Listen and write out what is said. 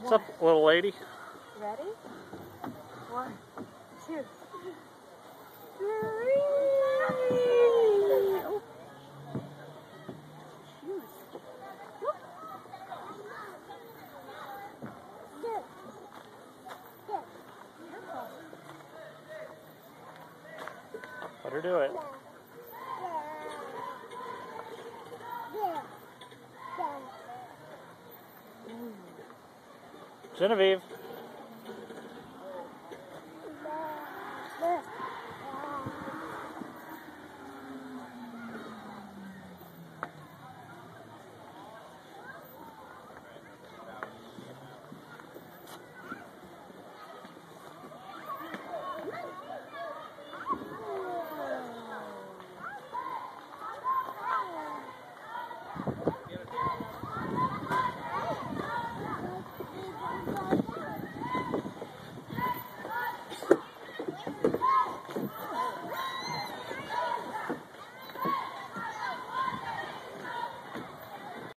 What's up, little lady? Ready? One, two. Oh. Careful. Let her do it. Genevieve.